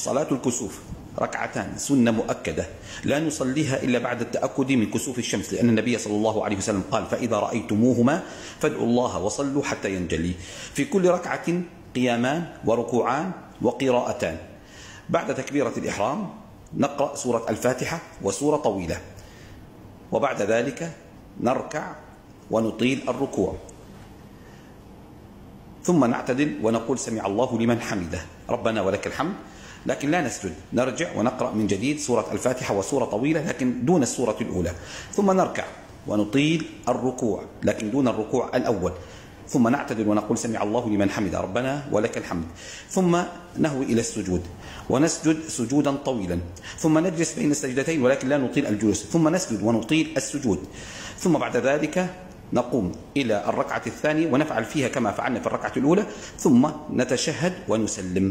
صلاة الكسوف ركعتان سنة مؤكدة. لا نصليها إلا بعد التأكد من كسوف الشمس لأن النبي صلى الله عليه وسلم قال فإذا رأيتموهما فادعوا الله وصلوا حتى ينجلي. في كل ركعة قيامان وركوعان وقراءتان. بعد تكبيرة الإحرام نقرأ سورة الفاتحة وسورة طويلة. وبعد ذلك نركع ونطيل الركوع. ثم نعتدل ونقول سمع الله لمن حمده. ربنا ولك الحمد. لكن لا نسجد. نرجع ونقرأ من جديد سورة الفاتحة وسورة طويلة لكن دون السورة الأولى. ثم نركع ونطيل الركوع لكن دون الركوع الأول. ثم نعتدل ونقول سمع الله لمن حمد ربنا ولك الحمد. ثم نهوي إلى السجود. ونسجد سجودا طويلا. ثم نجلس بين السجدتين ولكن لا نطيل الجلوس. ثم نسجد ونطيل السجود. ثم بعد ذلك نقوم إلى الركعة الثانية ونفعل فيها كما فعلنا في الركعة الأولى ثم نتشهد ونسلم.